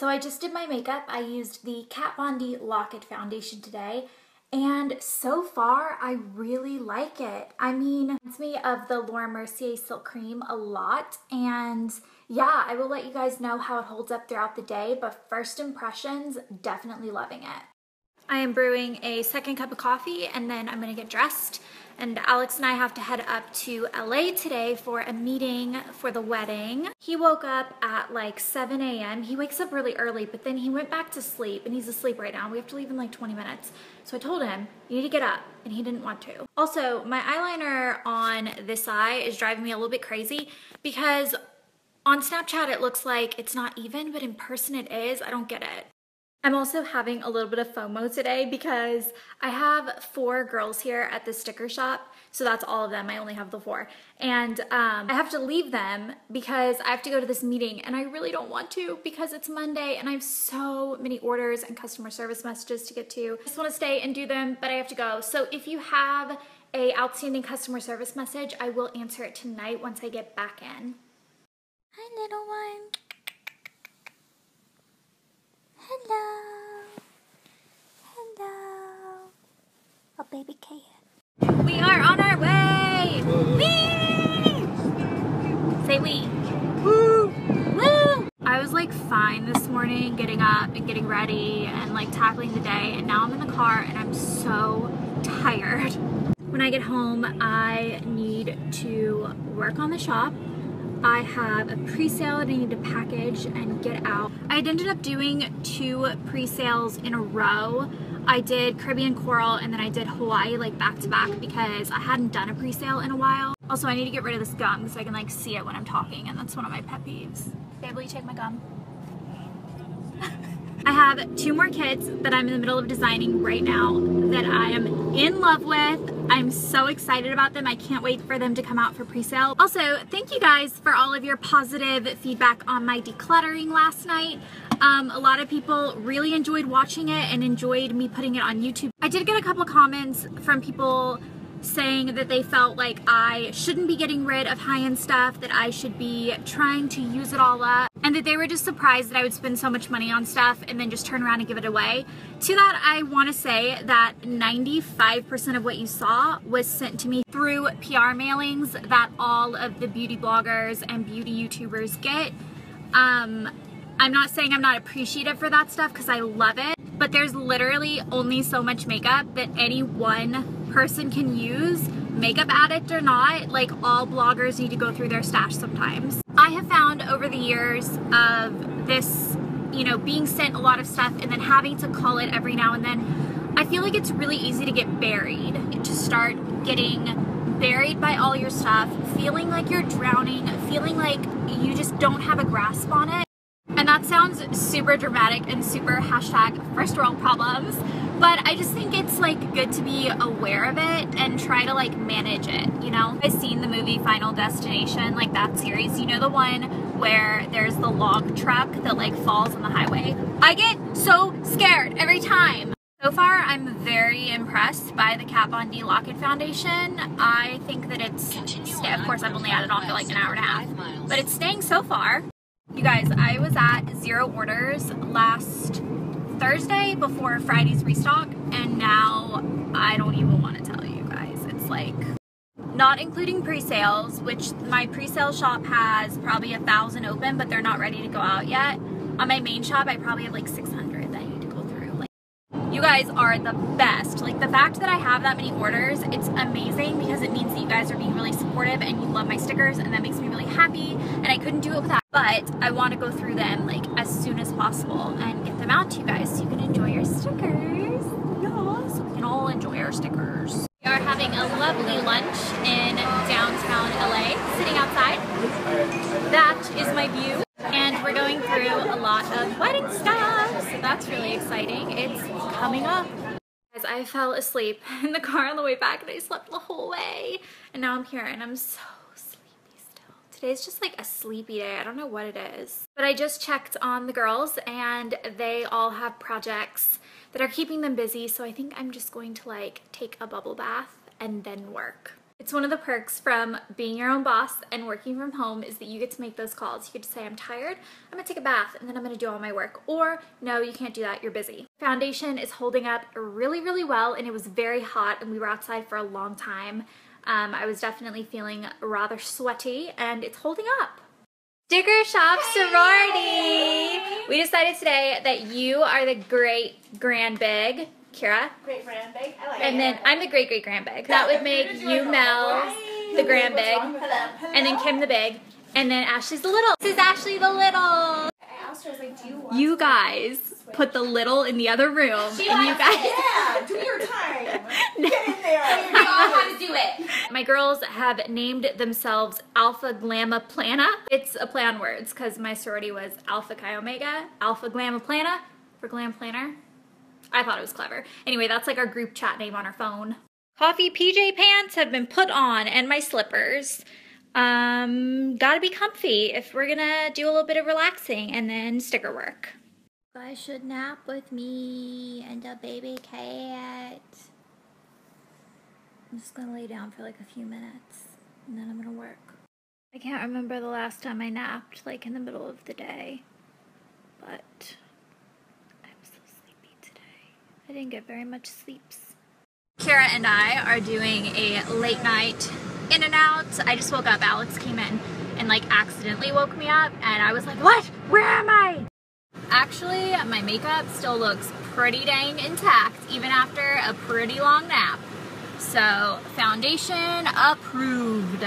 So I just did my makeup. I used the Kat Von D Lock It Foundation today. And so far, I really like it. I mean, it's me of the Laura Mercier Silk Cream a lot. And yeah, I will let you guys know how it holds up throughout the day. But first impressions, definitely loving it. I am brewing a second cup of coffee and then I'm gonna get dressed. And Alex and I have to head up to LA today for a meeting for the wedding. He woke up at like 7 a.m. He wakes up really early, but then he went back to sleep and he's asleep right now. We have to leave in like 20 minutes. So I told him, you need to get up, and he didn't want to. Also, my eyeliner on this eye is driving me a little bit crazy because on Snapchat it looks like it's not even, but in person it is. I don't get it. I'm also having a little bit of FOMO today because I have four girls here at the sticker shop. So that's all of them. I only have the four. And um, I have to leave them because I have to go to this meeting and I really don't want to because it's Monday and I have so many orders and customer service messages to get to. I just want to stay and do them, but I have to go. So if you have a outstanding customer service message, I will answer it tonight once I get back in. Hi, little one. Baby cat. We are on our way. Whee! Say we. Woo! Woo! I was like fine this morning getting up and getting ready and like tackling the day and now I'm in the car and I'm so tired. When I get home, I need to work on the shop I have a pre-sale that I need to package and get out. I ended up doing two pre-sales in a row. I did Caribbean Coral and then I did Hawaii like back to back because I hadn't done a pre-sale in a while. Also, I need to get rid of this gum so I can like see it when I'm talking and that's one of my pet peeves. Babe, will you take my gum? I have two more kits that I'm in the middle of designing right now that I am in love with. I'm so excited about them. I can't wait for them to come out for pre-sale. Also, thank you guys for all of your positive feedback on my decluttering last night. Um, a lot of people really enjoyed watching it and enjoyed me putting it on YouTube. I did get a couple comments from people saying that they felt like I shouldn't be getting rid of high-end stuff, that I should be trying to use it all up, and that they were just surprised that I would spend so much money on stuff and then just turn around and give it away. To that, I want to say that 95% of what you saw was sent to me through PR mailings that all of the beauty bloggers and beauty YouTubers get. Um, I'm not saying I'm not appreciative for that stuff because I love it, but there's literally only so much makeup that any one person can use, makeup addict or not, like all bloggers need to go through their stash sometimes. I have found over the years of this, you know, being sent a lot of stuff and then having to call it every now and then, I feel like it's really easy to get buried, to start getting buried by all your stuff, feeling like you're drowning, feeling like you just don't have a grasp on it. And that sounds super dramatic and super hashtag first world problems, but I just think it's like good to be aware of it and try to like manage it, you know? I've seen the movie Final Destination, like that series, you know the one where there's the log truck that like falls on the highway? I get so scared every time. So far, I'm very impressed by the Kat Von D Lock It Foundation. I think that it's, of course I've only had it on for like an hour and a half, but it's staying so far. You guys, I was at zero orders last Thursday before Friday's restock, and now I don't even want to tell you guys. It's like, not including pre-sales, which my pre-sale shop has probably a thousand open, but they're not ready to go out yet. On my main shop, I probably have like 600 that I need to go through. Like, you guys are the best. Like the fact that I have that many orders, it's amazing because it means that you guys are being really supportive and you love my stickers and that makes me really happy and I couldn't do it without but I want to go through them like as soon as possible and get them out to you guys so you can enjoy your stickers. Yeah, so we can all enjoy our stickers. We are having a lovely lunch in downtown LA, sitting outside. That is my view. That's really exciting. It's coming up. Guys, I fell asleep in the car on the way back and I slept the whole way. And now I'm here and I'm so sleepy still. Today's just like a sleepy day. I don't know what it is. But I just checked on the girls and they all have projects that are keeping them busy. So I think I'm just going to like take a bubble bath and then work. It's one of the perks from being your own boss and working from home is that you get to make those calls. You get to say, I'm tired, I'm gonna take a bath, and then I'm gonna do all my work. Or, no, you can't do that, you're busy. Foundation is holding up really, really well, and it was very hot, and we were outside for a long time. Um, I was definitely feeling rather sweaty, and it's holding up. Sticker Shop Sorority! We decided today that you are the great grand big Kira. Great grand big. I like and it. then I'm the great great grand big. That would make you Mel the grand big, and then Kim the big, and then Ashley's the little. This is Ashley the little. I asked her, I was like, do you guys put the little in the other room, and you guys. Yeah, do your time. Get in there. You know how to do it. My girls have named themselves Alpha Glamma Plana. It's a play on words because my sorority was Alpha Chi Omega, Alpha Glamma Plana for Glam Planner. I thought it was clever. Anyway, that's like our group chat name on our phone. Coffee PJ pants have been put on and my slippers. Um, gotta be comfy if we're gonna do a little bit of relaxing and then sticker work. I should nap with me and a baby cat. I'm just gonna lay down for like a few minutes and then I'm gonna work. I can't remember the last time I napped, like in the middle of the day, but I'm so sleepy today. I didn't get very much sleeps. Kara and I are doing a late night in and out. I just woke up. Alex came in and like accidentally woke me up and I was like, what? Where am I? Actually, my makeup still looks pretty dang intact even after a pretty long nap. So, foundation approved.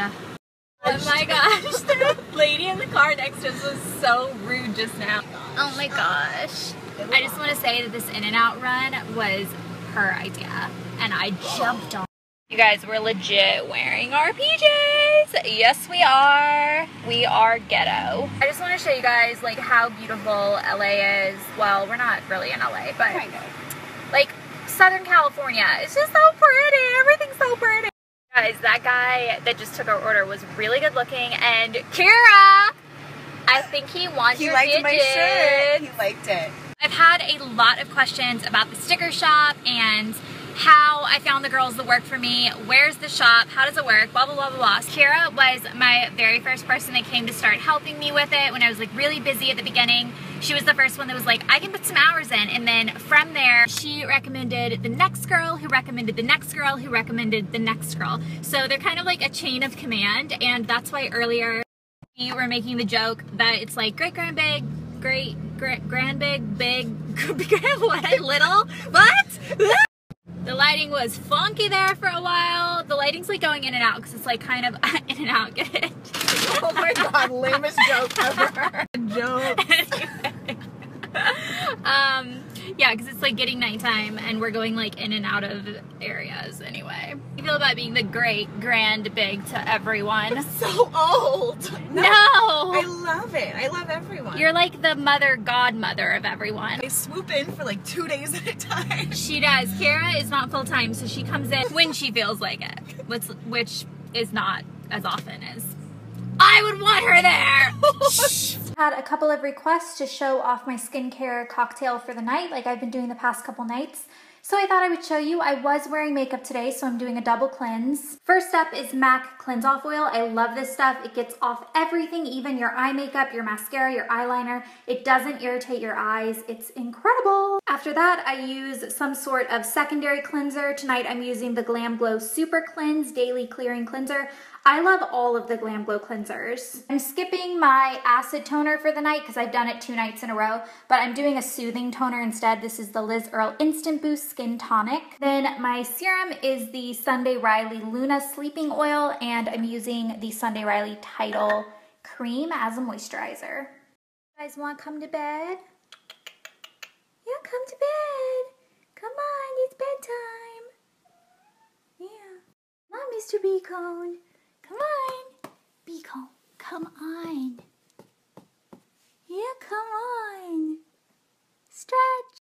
Oh my gosh, the lady in the car next to us was so rude just now. Oh my gosh. I just want to say that this in and out run was her idea and I jumped on. You guys, we're legit wearing our PJs. Yes, we are. We are ghetto. I just want to show you guys like how beautiful LA is. Well, we're not really in LA, but Kind of. like Southern California. It's just so pretty. Everything's so pretty. Guys, that guy that just took our order was really good looking. And Kira, I think he wants He your liked my shirt. He liked it. I've had a lot of questions about the sticker shop and how I found the girls that work for me, where's the shop, how does it work, blah, blah, blah, blah, blah. Kira was my very first person that came to start helping me with it when I was like really busy at the beginning. She was the first one that was like, I can put some hours in. And then from there, she recommended the next girl who recommended the next girl who recommended the next girl. So they're kind of like a chain of command. And that's why earlier we were making the joke that it's like great grand big, great grand, grand big, big, what, little, what? The lighting was funky there for a while. The lighting's like going in and out because it's like kind of in and out. Get it? Oh my god, lamest joke ever. joke. um, yeah, because it's like getting nighttime and we're going like in and out of areas anyway. How do you feel about being the great, grand, big to everyone? So old. No! I love it. I love everyone. You're like the mother godmother of everyone. I swoop in for like two days at a time. She does. Kara is not full time, so she comes in when she feels like it, which, which is not as often as I would want her there. Had a couple of requests to show off my skincare cocktail for the night, like I've been doing the past couple nights. So I thought I would show you. I was wearing makeup today, so I'm doing a double cleanse. First up is MAC Cleanse Off Oil. I love this stuff. It gets off everything, even your eye makeup, your mascara, your eyeliner. It doesn't irritate your eyes. It's incredible. After that, I use some sort of secondary cleanser. Tonight, I'm using the Glam Glow Super Cleanse Daily Clearing Cleanser. I love all of the Glam Glow cleansers. I'm skipping my acid toner for the night because I've done it two nights in a row, but I'm doing a soothing toner instead. This is the Liz Earle Instant Boost Skin Tonic. Then my serum is the Sunday Riley Luna Sleeping Oil, and I'm using the Sunday Riley Tidal Cream as a moisturizer. You guys want to come to bed? Yeah, come to bed. Come on, it's bedtime. Yeah. On, Mr. Beacon. Come on. Beacon, come on. Yeah, come on. Stretch.